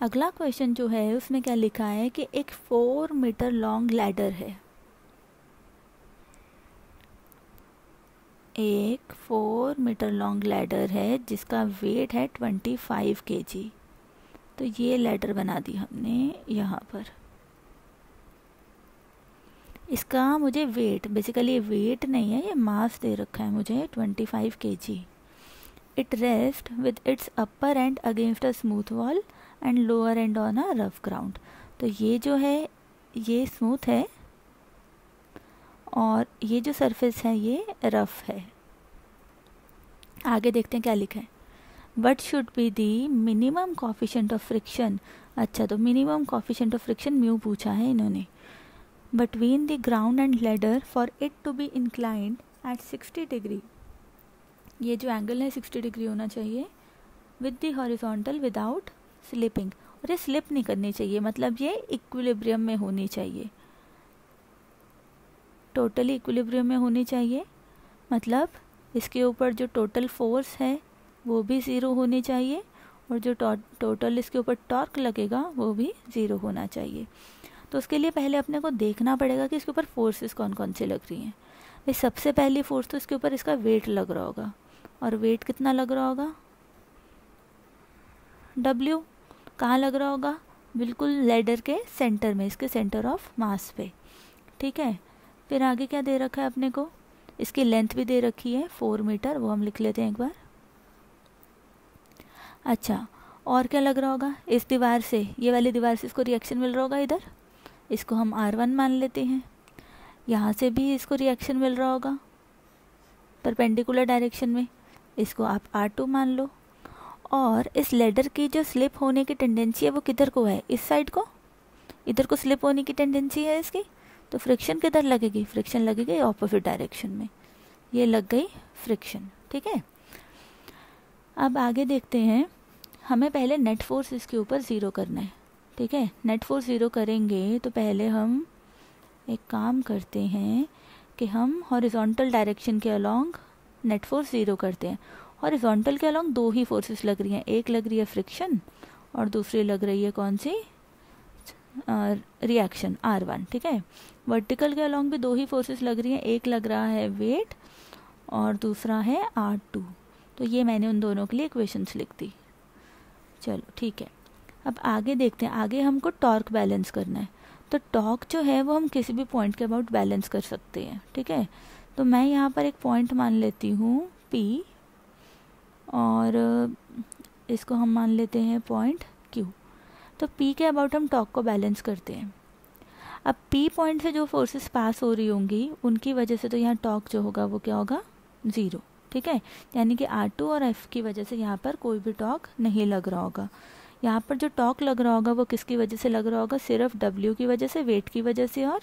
अगला क्वेश्चन जो है, उसमें क्या लिखा है कि एक फोर मीटर लॉन्ग लैडर है। एक फोर मीटर लॉन्ग लैडर है, जिसका वेट है ट्वेंटी फाइव के जी तो ये लैडर बना दी हमने यहाँ पर। इसका मुझे वेट बेसिकली वेट नहीं है, ये मास दे रखा है मुझे twenty five K G it rest with its upper end against a smooth wall and lower end on a rough ground. तो ये जो है, ये स्मूथ है और ये जो सरफेस है, ये रफ है। आगे देखते हैं क्या लिखा है। What should be the minimum coefficient of friction अच्छा तो minimum coefficient of friction mu पूछा है इन्होंने। Between the ground and ladder for it to be inclined at 60 degree ये जो एंगल है 60 डिग्री होना चाहिए। With the horizontal without slipping और ये स्लिप नहीं करनी चाहिए मतलब ये इक्विलिब्रियम में होनी चाहिए। टोटली इक्विलिब्रियम में होनी चाहिए मतलब इसके ऊपर जो टोटल फोर्स है, वो भी ज़ीरो होनी चाहिए, और जो टोटल इसके ऊपर टॉर्क लगेगा, वो भी ज़ीरो होना चाहिए। तो उसके लिए पहले अपने को देखना पड़ेगा कि इसके ऊपर फोर्सेस कौन कौन से लग रही हैं। भाई, सबसे पहली फोर्स तो इसके ऊपर इसका वेट लग रहा होगा। और वेट कितना लग रहा होगा? डब्ल्यू कहाँ लग रहा होगा? बिल्कुल लेडर के सेंटर में, इसके सेंटर ऑफ़ मास पे। ठीक है? फिर आगे क्या दे रखा है अपने को? इसकी लेंथ भी दे रखी है, फोर मीटर, वो हम लिख लेते हैं एक बार। अच्छा और क्या लग रहा होगा? इस दीवार से, ये वाली दीवार से इसको रिएक्शन मिल रहा होगा इधर? इसको हम आर वन मान लेते हैं। यहाँ से भी इसको रिएक्शन मिल रहा होगा परपेंडिकुलर डायरेक्शन में। इसको आप आर टू मान लो। और इस लेडर की जो स्लिप होने की टेंडेंसी है, वो किधर को है? इस साइड को? इधर को स्लिप होने की टेंडेंसी है इसकी? तो फ्रिक्शन किधर लगेगी? फ्रिक्शन लगेगी ऑपोजिट डायरेक्शन में। ये लग गई फ्रिक्शन ठीक है? अब आगे देखते हैं। हमें पहले नेट फोर्स इसके ऊपर ज़ीरो करना है, ठीक है? नेट फोर्स ज़ीरो करेंगे तो पहले हम एक काम करते हैं कि हम हॉरिजॉन्टल डायरेक्शन के अलोंग नेट फोर्स ज़ीरो करते हैं। हॉरिजॉन्टल के अलॉन्ग दो ही फोर्सेस लग रही हैं, एक लग रही है फ्रिक्शन और दूसरी लग रही है कौन सी? रिएक्शन आर वन ठीक है? वर्टिकल के अलोंग भी दो ही फोर्सेस लग रही हैं, एक लग रहा है वेट और दूसरा है आर टू तो ये मैंने उन दोनों के लिए इक्वेशंस लिख दी। चलो, ठीक है। अब आगे देखते हैं, आगे हमको टॉर्क बैलेंस करना है। तो टॉर्क जो है, वो हम किसी भी पॉइंट के अबाउट बैलेंस कर सकते हैं, ठीक है? तो मैं यहाँ पर एक पॉइंट मान लेती हूँ पी और इसको हम मान लेते हैं पॉइंट क्यू तो पी के अबाउट हम टॉक को बैलेंस करते हैं। अब पी पॉइंट से जो फोर्सेस पास हो रही होंगी, उनकी वजह से तो यहाँ टॉक जो होगा, वो क्या होगा? ज़ीरो ठीक है? यानी कि आर टू और एफ़ की वजह से यहाँ पर कोई भी टॉक नहीं लग रहा होगा। यहाँ पर जो टॉक लग रहा होगा, वो किसकी वजह से लग रहा होगा? सिर्फ़ डब्ल्यू की वजह से वेट की वजह से और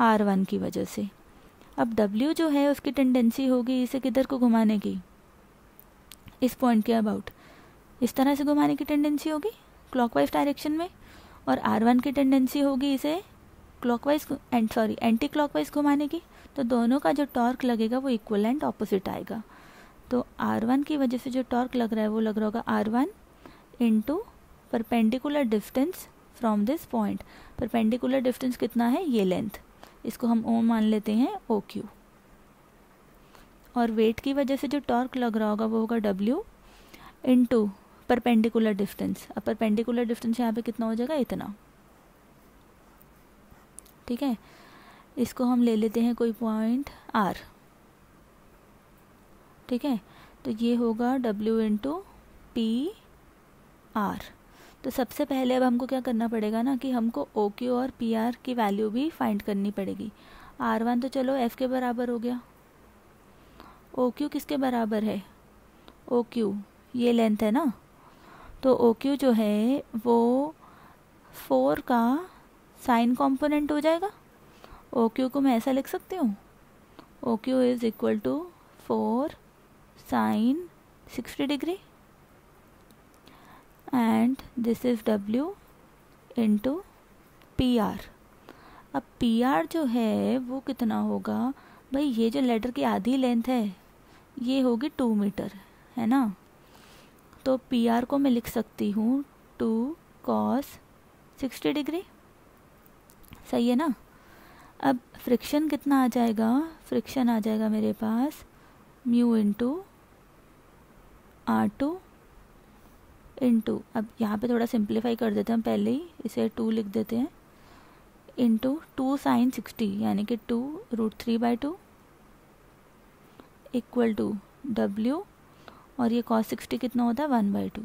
आर वन की वजह से। अब डब्ल्यू जो है, उसकी टेंडेंसी होगी इसे किधर को घुमाने की? इस पॉइंट के अबाउट इस तरह से घुमाने की टेंडेंसी होगी क्लॉकवाइज डायरेक्शन में और आर वन की टेंडेंसी होगी इसे clockwise and sorry anti clockwise घुमाने की. तो दोनों का जो टॉर्क लगेगा वो इक्वल एंड ऑपोजिट आएगा. तो आर वन की वजह से जो टॉर्क लग रहा है वो लग रहा होगा R one into perpendicular distance from this point perpendicular distance कितना है? ये लेंथ इसको हम ओ मान लेते हैं ओ क्यू और वेट की वजह से जो टॉर्क लग रहा होगा वो होगा डब्ल्यू इंटू परपेंडिकुलर डिस्टेंस अब परपेंडिकुलर डिस्टेंस यहाँ पे कितना हो जाएगा? इतना। ठीक है? इसको हम ले लेते हैं कोई पॉइंट आर ठीक है? तो ये होगा डब्ल्यू इंटू पी आर तो सबसे पहले अब हमको क्या करना पड़ेगा ना कि हमको ओ क्यू और पी आर की वैल्यू भी फाइंड करनी पड़ेगी। आर वन तो चलो एफ़ के बराबर हो गया। ओ क्यू किसके बराबर है? ओ क्यू ये लेंथ है ना? तो ओ क्यू जो है, वो फोर का साइन कंपोनेंट हो जाएगा। ओ क्यू को मैं ऐसा लिख सकती हूँ? O Q is equal to four sine sixty degree and this is W into P R अब पी आर जो है, वो कितना होगा? भाई, ये जो लेटर की आधी लेंथ है ये होगी टू मीटर, है ना? तो पी आर को मैं लिख सकती हूँ टू कॉस सिक्सटी डिग्री। सही है ना? अब फ्रिक्शन कितना आ जाएगा? फ्रिक्शन आ जाएगा मेरे पास mu into R two into अब यहाँ पे थोड़ा सिंप्लीफाई कर देते हैं पहले ही, इसे टू लिख देते हैं। इंटू टू साइन सिक्सटी यानी कि two root three by two equal to W और ये कॉस सिक्सटी कितना होता है? वन बाई टू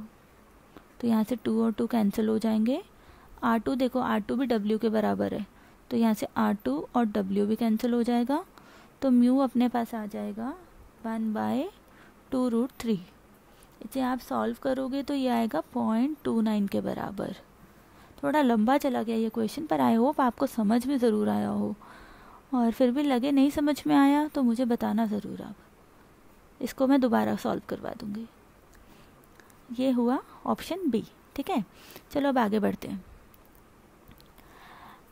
तो यहाँ से टू और टू कैंसिल हो जाएँगे। आर टू देखो आर टू भी डब्ल्यू के बराबर है। तो यहाँ से आर टू और डब्ल्यू भी कैंसिल हो जाएगा। तो म्यू अपने पास आ जाएगा one by two root three इसे आप सॉल्व करोगे तो ये आएगा पॉइंट टू नाइन के बराबर। थोड़ा लंबा चला गया ये क्वेश्चन पर आई होप आपको समझ में ज़रूर आया हो। और फिर भी लगे नहीं समझ में आया तो मुझे बताना ज़रूर आप। इसको मैं दोबारा सॉल्व करवा दूँगी। ये हुआ ऑप्शन बी ठीक है? चलो अब आगे बढ़ते हैं।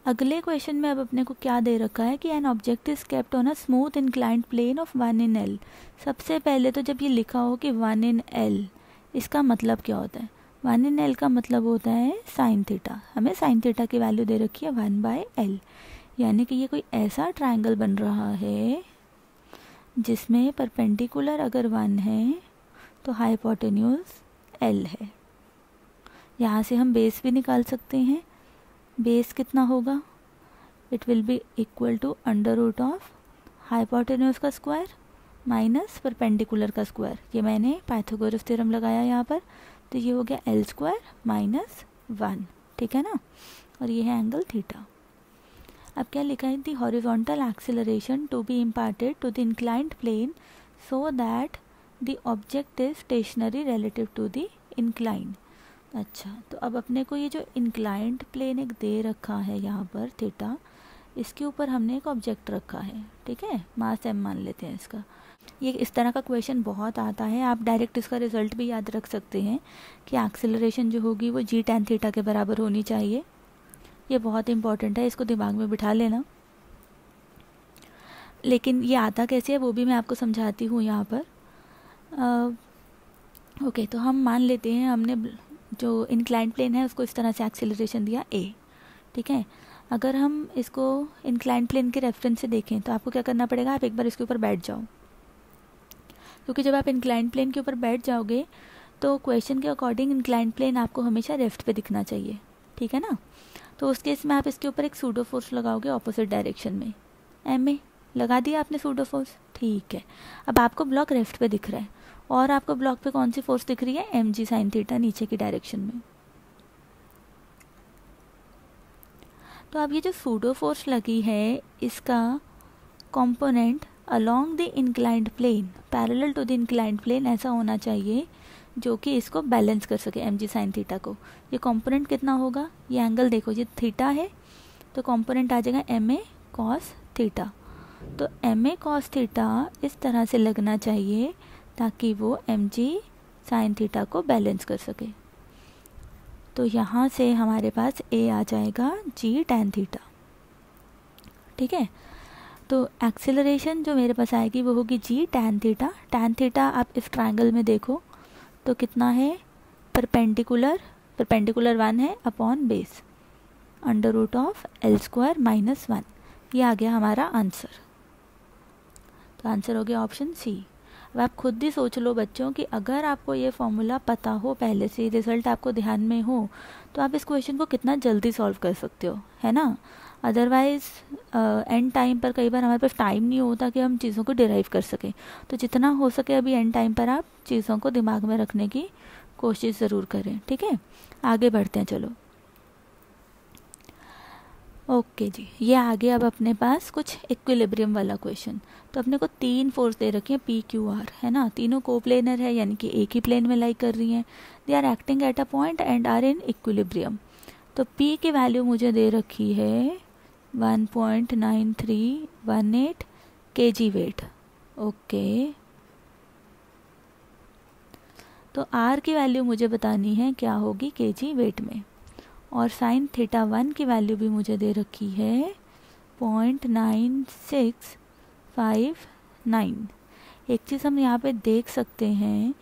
अगले क्वेश्चन में अब अपने को क्या दे रखा है कि an object is kept on a smooth inclined plane of one in L सबसे पहले तो जब ये लिखा हो कि वन इन एल इसका मतलब क्या होता है? वन इन एल का मतलब होता है साइन थीटा हमें साइन थीटा की वैल्यू दे रखी है वन बाय एल यानी कि ये कोई ऐसा ट्राइंगल बन रहा है जिसमें परपेंडिकुलर अगर वन है तो हाइपोटेन्यूज एल है। यहाँ से हम बेस भी निकाल सकते हैं। बेस कितना होगा? It will be equal to under root of hypotenuse का स्क्वायर माइनस परपेंडिकुलर का स्क्वायर ये मैंने पाइथागोरस थ्योरम लगाया यहाँ पर। तो ये हो गया एल स्क्वायर माइनस वन ठीक है ना? और ये है एंगल थीटा अब क्या लिखा है? The horizontal acceleration to be imparted to the inclined plane so that the object is stationary relative to the incline अच्छा तो अब अपने को ये जो इंक्लाइंट प्लेन एक दे रखा है यहाँ पर थीटा इसके ऊपर हमने एक ऑब्जेक्ट रखा है, ठीक है? मास एम मान लेते हैं इसका। ये इस तरह का क्वेश्चन बहुत आता है। आप डायरेक्ट इसका रिज़ल्ट भी याद रख सकते हैं कि एक्सेलरेशन जो होगी वो जी टेन थीटा के बराबर होनी चाहिए। ये बहुत इंपॉर्टेंट है, इसको दिमाग में बिठा लेना। लेकिन ये आता कैसे है, वो भी मैं आपको समझाती हूँ यहाँ पर। ओके तो हम मान लेते हैं, हमने जो इनक्लाइंट प्लेन है, उसको इस तरह से एक्सेलरेशन दिया ए ठीक है? अगर हम इसको इनक्लाइंट प्लेन के रेफरेंस से देखें तो आपको क्या करना पड़ेगा? आप एक बार इसके ऊपर बैठ जाओ। क्योंकि जब आप इंक्लाइंट प्लेन के ऊपर बैठ जाओगे तो क्वेश्चन के अकॉर्डिंग इंक्लाइंट प्लेन आपको हमेशा लेफ़्ट पे दिखना चाहिए, ठीक है ना? तो उस केस में आप इसके ऊपर एक सूडो फोर्स लगाओगे ऑपोजिट डायरेक्शन में। एम ए लगा दिया आपने सूडो फोर्स ठीक है। अब आपको ब्लॉक लेफ़्ट पे दिख रहा है। और आपको ब्लॉक पे कौन सी फोर्स दिख रही है? एम जी साइन थीटा नीचे की डायरेक्शन में। तो अब ये जो सूडो फोर्स लगी है, इसका component along the inclined plane parallel to the inclined plane ऐसा होना चाहिए जो कि इसको बैलेंस कर सके एम जी साइन थीटा को। ये कंपोनेंट कितना होगा? ये एंगल देखो, ये थीटा है तो कंपोनेंट आ जाएगा एम ए कॉस थीटा तो एम ए कॉस थीटा इस तरह से लगना चाहिए ताकि वो एम जी साइन थीटा को बैलेंस कर सके। तो यहाँ से हमारे पास ए आ जाएगा जी टेन थीटा ठीक है? तो एक्सेलरेशन जो मेरे पास आएगी वो होगी G tan theta tan theta आप इस ट्रायंगल में देखो तो कितना है? परपेंडिकुलर परपेंडिकुलर वन है upon base under root of L square minus one ये आ गया हमारा आंसर तो आंसर हो गया ऑप्शन सी अब आप खुद ही सोच लो बच्चों कि अगर आपको ये फॉर्मूला पता हो, पहले से रिज़ल्ट आपको ध्यान में हो तो आप इस क्वेश्चन को कितना जल्दी सॉल्व कर सकते हो, है ना? अदरवाइज़ एंड टाइम पर कई बार हमारे पास टाइम नहीं होता कि हम चीज़ों को डिराइव कर सकें। तो जितना हो सके अभी एंड टाइम पर आप चीज़ों को दिमाग में रखने की कोशिश ज़रूर करें, ठीक है? आगे बढ़ते हैं, चलो। ओके जी, ये आगे अब अपने पास कुछ इक्विलिब्रियम वाला क्वेश्चन तो अपने को तीन फोर्स दे रखी है पी क्यू आर है ना? तीनों को प्लेनर है, यानी कि एक ही प्लेन में लाइक कर रही हैं। They are acting at a point and are in equilibrium तो पी की वैल्यू मुझे दे रखी है one point nine three one eight K G weight okay तो आर की वैल्यू मुझे बतानी है क्या होगी के जी वेट में। और साइन थीटा वन की वैल्यू भी मुझे दे रखी है point nine six five nine एक चीज़ हम यहाँ पे देख सकते हैं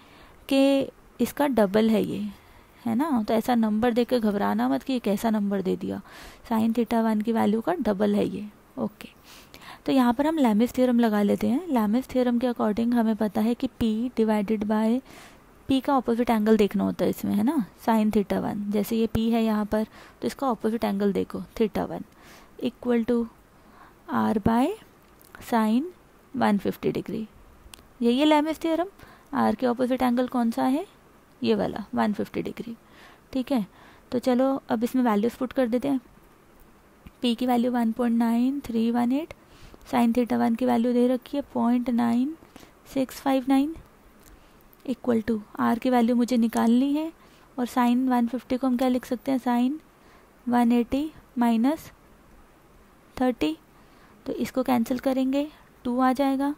कि इसका डबल है ये। है ना? तो ऐसा नंबर देख के घबराना मत कि एक ऐसा नंबर दे दिया। साइन थीटा वन की वैल्यू का डबल है ये। ओके तो यहाँ पर हम लैमिस थ्योरम लगा लेते हैं। लैमिस थ्योरम के अकॉर्डिंग हमें पता है कि पी डिवाइडेड बाय पी का ऑपोजिट एंगल देखना होता है इसमें, है ना? साइन थीटा वन जैसे ये पी है यहाँ पर तो इसका ऑपोजिट एंगल देखो। Theta one equal to R by sine one fifty degree यही है लैमिस थ्योरम आर के ऑपोजिट एंगल कौन सा है? ये वाला वन फिफ्टी डिग्री ठीक है? तो चलो, अब इसमें वैल्यूज़ पुट कर देते हैं। पी की value one point nine three one eight sine theta one की वैल्यू दे रखी है point nine six five nine equal to R की वैल्यू मुझे निकालनी है, और साइन वन फिफ्टी को हम क्या लिख सकते हैं? Sine one eighty minus thirty तो इसको कैंसिल करेंगे टू आ जाएगा,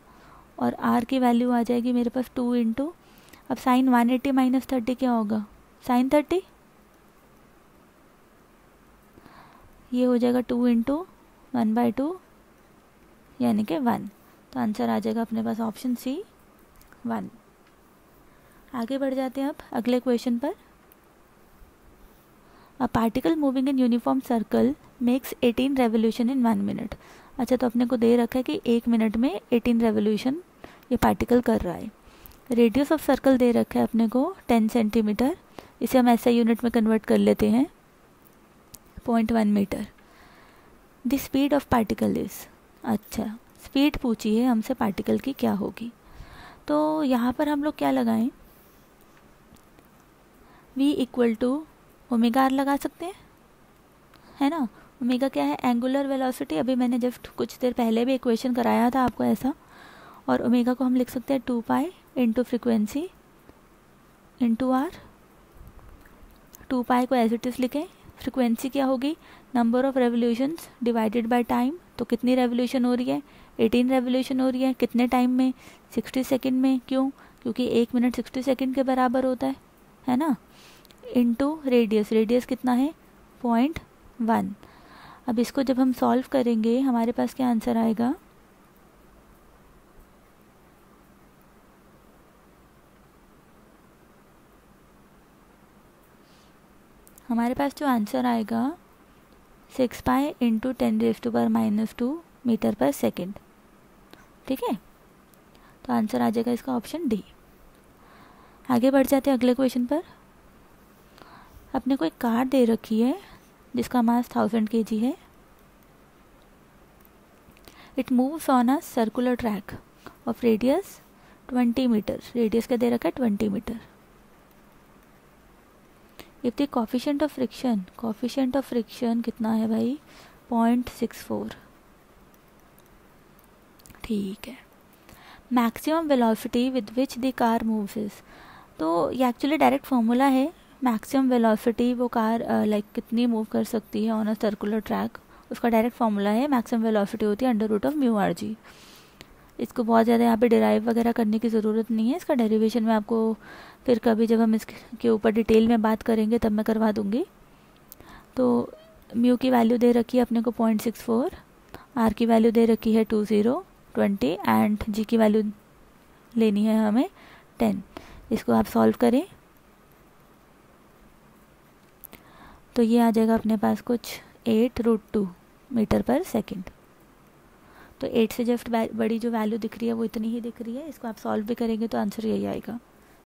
और आर की वैल्यू आ जाएगी मेरे पास टू इंटू अब sine one eighty minus thirty क्या होगा? Sine thirty? ये हो जाएगा two into one by two यानी कि वन। तो आंसर आ जाएगा अपने पास ऑप्शन सी, वन। आगे बढ़ जाते हैं अब अगले क्वेश्चन पर। A particle moving in uniform circle makes 18 revolution in one minute अच्छा तो अपने को दे रखा है कि एक मिनट में 18 रेवोल्यूशन ये पार्टिकल कर रहा है। रेडियस ऑफ़ सर्कल दे रखा है अपने को 10 सेंटीमीटर इसे हम ऐसा यूनिट में कन्वर्ट कर लेते हैं. Point one metre the speed of particle is अच्छा स्पीड पूछी है हमसे पार्टिकल की क्या होगी. तो यहाँ पर हम लोग क्या लगाएँ? V equal to omega R लगा सकते हैं? है ना? ओमेगा क्या है? एंगुलर वेलोसिटी अभी मैंने जस्ट कुछ देर पहले भी इक्वेशन कराया था आपको ऐसा. और ओमेगा को हम लिख सकते हैं two pi into frequency into R two pi को एज इट इज़ लिखें फ्रिक्वेंसी क्या होगी? Number of revolutions divided by time तो कितनी रेवोल्यूशन हो रही है? एटीन रेवोल्यूशन हो रही है, कितने टाइम में? सिक्सटी सेकेंड में, क्यों? क्योंकि एक मिनट सिक्सटी सेकेंड के बराबर होता है है ना? इंटू रेडियस रेडियस कितना है? पॉइंट वन अब इसको जब हम सॉल्व करेंगे, हमारे पास क्या आंसर आएगा? हमारे पास जो आंसर आएगा six pi into ten raise to पर minus two metre per second ठीक है? तो आंसर आ जाएगा इसका ऑप्शन डी आगे बढ़ जाते हैं अगले क्वेश्चन पर. अपने को एक कार दे रखी है, जिसका मास थाउज़ेंड के है. It moves on a circular track of radius twenty metre radius का दे रखा है? Twenty metre if the coefficient of friction coefficient of friction कितना है भाई? पॉइंट सिक्स फोर ठीक है। Maximum velocity with which the car moves तो ये एक्चुअली डायरेक्ट फॉर्मूला है। मैक्सिमम वेलोसिटी वो कार लाइक uh, कितनी मूव कर सकती है ऑन अ सर्कुलर ट्रैक उसका डायरेक्ट फॉर्मूला है। मैक्सिमम वेलोसिटी होती है under root of mu R G इसको बहुत ज़्यादा यहाँ पे डिराइव वगैरह करने की ज़रूरत नहीं है। इसका डेरिवेशन में आपको फिर कभी जब हम इसके ऊपर डिटेल में बात करेंगे, तब मैं करवा दूँगी। तो म्यू की वैल्यू दे रखी है अपने को पॉइंट सिक्स फोर आर की वैल्यू दे रखी है two zero twenty and G की वैल्यू लेनी है हमें टेन इसको आप सॉल्व करें। तो ये आ जाएगा अपने पास कुछ eight root two metre per second तो एट से जस्ट बड़ी जो वैल्यू दिख रही है, वो इतनी ही दिख रही है। इसको आप सॉल्व भी करेंगे तो आंसर यही आएगा।